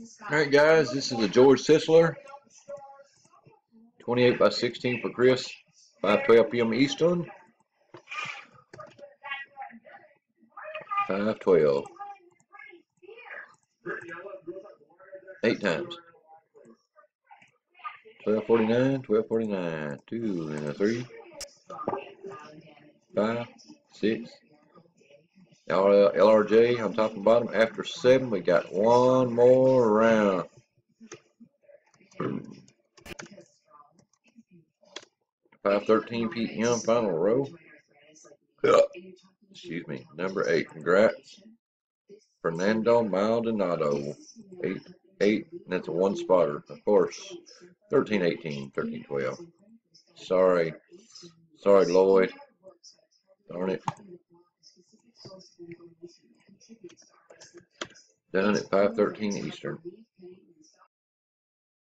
All right, guys, this is the George Sisler. 28 by 16 for Chris. 512 p.m. Eastern. 512. Eight times. 1249, 1249. Two and a three. Five, six. LRJ on top and bottom. After seven, we got one more round. Five thirteen p.m. final row. Excuse me, number eight. Congrats, Fernando Maldonado. Eight, eight, and that's a one spotter, of course. 13, 18, 13, 12. Sorry, sorry, Lloyd. Darn it. Done at 5:13 Eastern.